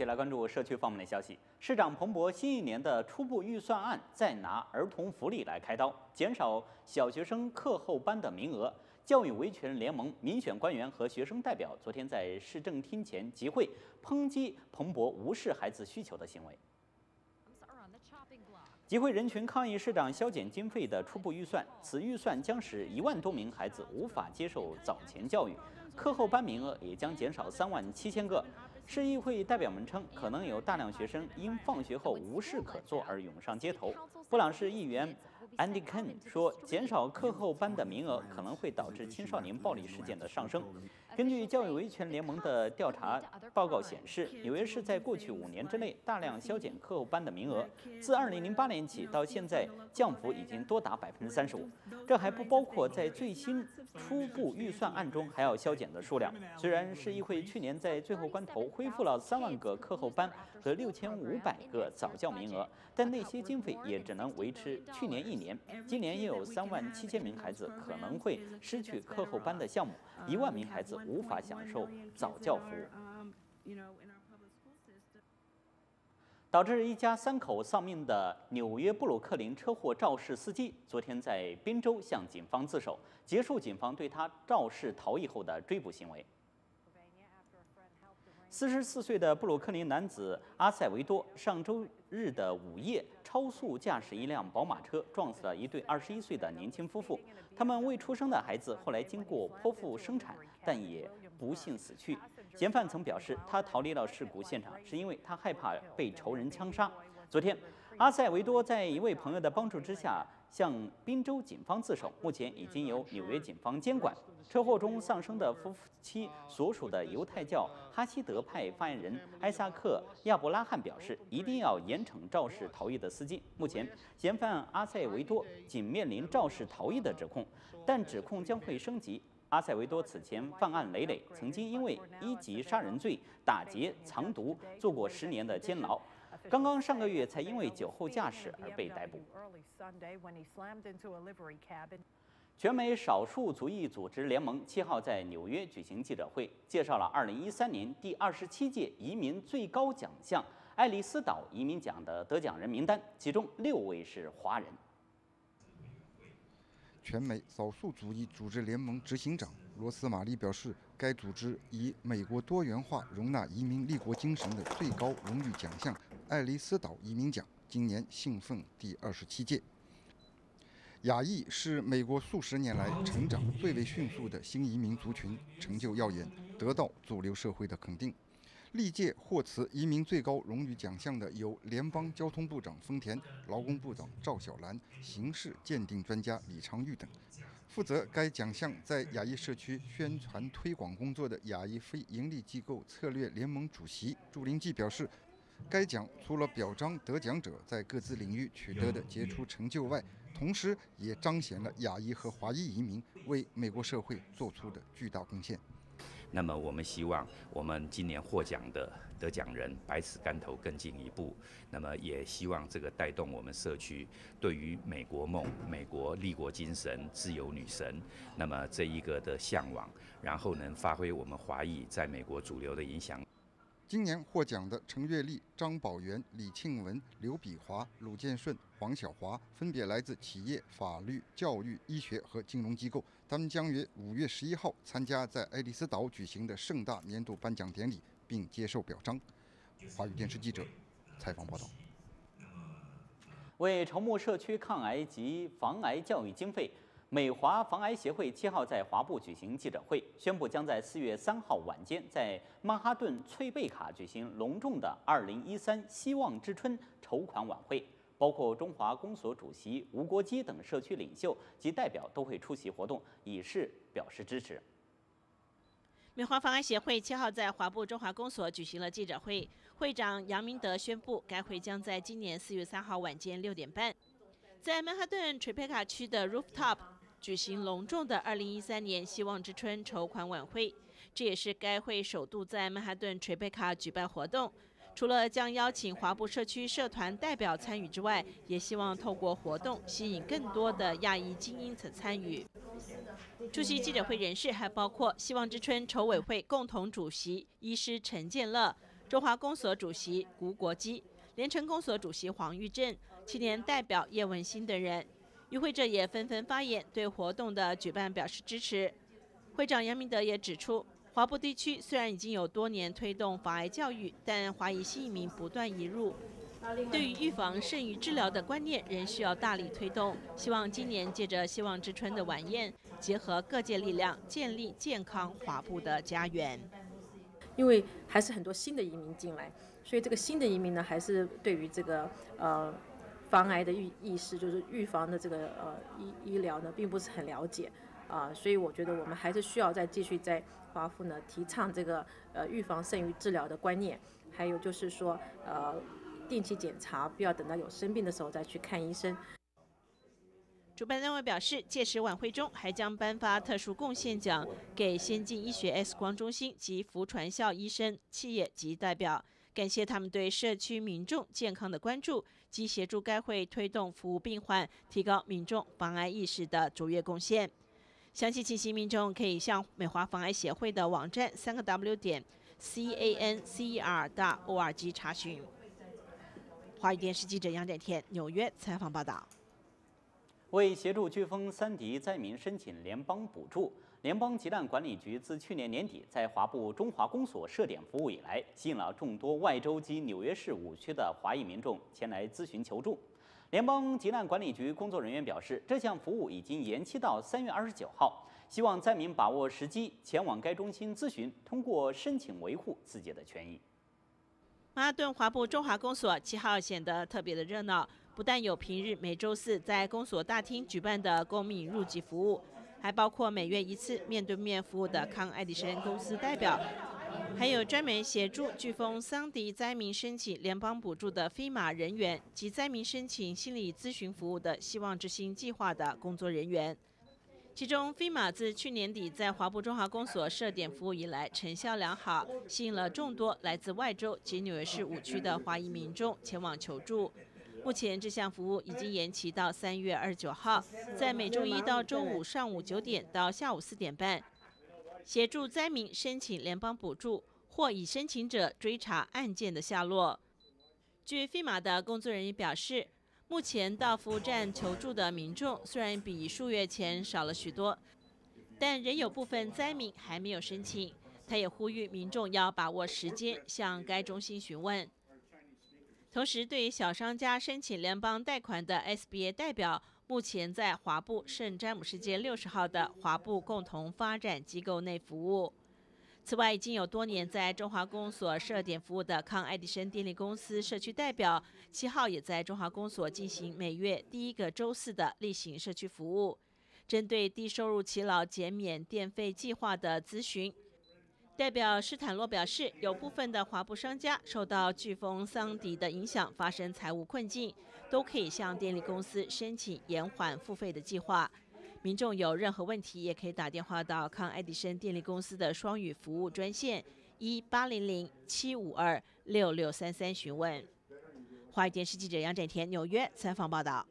续来关注社区方面的消息。市长彭博新一年的初步预算案再拿儿童福利来开刀，减少小学生课后班的名额。教育维权联盟民选官员和学生代表昨天在市政厅前集会，抨击彭博无视孩子需求的行为。集会人群抗议市长削减经费的初步预算，此预算将使一万多名孩子无法接受早前教育，课后班名额也将减少三万七千个。市议会代表们称，可能有大量学生因放学后无事可做而涌上街头。布朗市议员。Andy Ken 说，减少课后班的名额可能会导致青少年暴力事件的上升。根据教育维权联盟的调查报告显示，纽约市在过去五年之内大量削减课后班的名额，自2008年起到现在降幅已经多达百分之三十五。这还不包括在最新初步预算案中还要削减的数量。虽然市议会去年在最后关头恢复了三万个课后班和六千五百个早教名额，但那些经费也只能维持去年一年。今年也有三万七千名孩子可能会失去课后班的项目，一万名孩子无法享受早教服务。导致一家三口丧命的纽约布鲁克林车祸肇事司机，昨天在宾州向警方自首，结束警方对他肇事逃逸后的追捕行为。四十四岁的布鲁克林男子阿塞维多上周日的午夜超速驾驶一辆宝马车，撞死了一对二十一岁的年轻夫妇。他们未出生的孩子后来经过剖腹生产，但也不幸死去。嫌犯曾表示，他逃离了事故现场是因为他害怕被仇人枪杀。昨天，阿塞维多在一位朋友的帮助之下。向宾州警方自首，目前已经由纽约警方监管。车祸中丧生的夫妻所属的犹太教哈希德派发言人艾萨克亚伯拉罕表示，一定要严惩肇事逃逸的司机。目前，嫌犯阿塞维多仅面临肇事逃逸的指控，但指控将会升级。阿塞维多此前犯案累累，曾经因为一级杀人罪、打劫、藏毒，坐过十年的监牢。刚刚上个月才因为酒后驾驶而被逮捕。全美少数族裔组织联盟七号在纽约举行记者会，介绍了二零一三年第二十七届移民最高奖项爱丽丝岛移民奖的得奖人名单，其中六位是华人。全美少数族裔组织联盟执行长罗斯玛丽表示，该组织以美国多元化容纳移民立国精神的最高荣誉奖项。爱丽丝岛移民奖今年兴奋第二十七届。亚裔是美国数十年来成长最为迅速的新移民族群，成就耀眼，得到主流社会的肯定。历届获此移民最高荣誉奖项的有联邦交通部长丰田、劳工部长赵小兰、刑事鉴定专家李昌钰等。负责该奖项在亚裔社区宣传推广工作的亚裔非营利机构策略联盟主席朱林记表示。该奖除了表彰得奖者在各自领域取得的杰出成就外，同时也彰显了亚裔和华裔移民为美国社会做出的巨大贡献。那么，我们希望我们今年获奖的得奖人百尺竿头更进一步。那么，也希望这个带动我们社区对于美国梦、美国立国精神、自由女神，那么这一个的向往，然后能发挥我们华裔在美国主流的影响。今年获奖的程月丽、张宝元、李庆文、刘比华、鲁建顺、黄晓华，分别来自企业、法律、教育、医学和金融机构。他们将于五月十一号参加在爱丽丝岛举行的盛大年度颁奖典礼，并接受表彰。华语电视记者采访报道。为筹募社区抗癌及防癌教育经费。美华防癌协会七号在华埠举行记者会，宣布将在四月三号晚间在曼哈顿翠贝卡举行隆重的二零一三希望之春筹款晚会，包括中华公所主席吴国基等社区领袖及代表都会出席活动，以示表示支持。美华防癌协会七号在华埠中华公所举行了记者会，会长杨明德宣布，该会将在今年四月三号晚间六点半，在曼哈顿翠贝卡区的 Rooftop。举行隆重的二零一三年希望之春筹款晚会，这也是该会首度在曼哈顿垂贝卡举办活动。除了将邀请华埠社区社团代表参与之外，也希望透过活动吸引更多的亚裔精英层参与。出席记者会人士还包括希望之春筹委会共同主席医师陈建乐、中华公所主席吴国基、联成公所主席黄玉正、青年代表叶文新等人。与会者也纷纷发言，对活动的举办表示支持。会长杨明德也指出，华埠地区虽然已经有多年推动防癌教育，但华裔新移民不断移入，对于预防胜于治疗的观念仍需要大力推动。希望今年借着希望之春的晚宴，结合各界力量，建立健康华埠的家园。因为还是很多新的移民进来，所以这个新的移民呢，还是对于这个呃。防癌的意意识，就是预防的这个呃医医疗呢，并不是很了解啊，所以我觉得我们还是需要再继续在华府呢提倡这个呃预防胜于治疗的观念，还有就是说呃定期检查，不要等到有生病的时候再去看医生。主办单位表示，届时晚会中还将颁发特殊贡献奖给先进医学 X 光中心及福传校医生、企业及代表。感谢他们对社区民众健康的关注及协助该会推动服务病患、提高民众防癌意识的卓越贡献。详细信息，民众可以向美华防癌协会的网站三个 W 点 C A N C E R 大 O R G 查询。华语电视记者杨展天纽约采访报道。为协助飓风三迪灾民申请联邦补助。联邦急难管理局自去年年底在华埠中华公所设点服务以来，吸引了众多外州及纽约市五区的华裔民众前来咨询求助。联邦急难管理局工作人员表示，这项服务已经延期到三月二十九号，希望灾民把握时机前往该中心咨询，通过申请维护自己的权益。曼哈顿华埠中华公所七号显得特别的热闹，不但有平日每周四在公所大厅举办的公民入籍服务。还包括每月一次面对面服务的康爱迪生公司代表，还有专门协助飓风桑迪灾民申请联邦补助的飞马人员及灾民申请心理咨询服务的希望之星计划的工作人员。其中，飞马自去年底在华埠中华公所设点服务以来，成效良好，吸引了众多来自外州及纽约市五区的华裔民众前往求助。目前这项服务已经延期到三月二十九号，在每周一到周五上午九点到下午四点半，协助灾民申请联邦补助或以申请者追查案件的下落。据飞马的工作人员表示，目前到服务站求助的民众虽然比数月前少了许多，但仍有部分灾民还没有申请。他也呼吁民众要把握时间向该中心询问。同时，对于小商家申请联邦贷款的 SBA 代表，目前在华埠圣詹姆斯街六十号的华埠共同发展机构内服务。此外，已经有多年在中华公所设点服务的康爱迪生电力公司社区代表，七号也在中华公所进行每月第一个周四的例行社区服务，针对低收入耆老减免电费计划的咨询。代表施坦洛表示，有部分的华埠商家受到飓风桑迪的影响，发生财务困境，都可以向电力公司申请延缓付费的计划。民众有任何问题，也可以打电话到康爱迪生电力公司的双语服务专线一八零零七五二六六三三询问。华语电视记者杨展田纽约采访报道。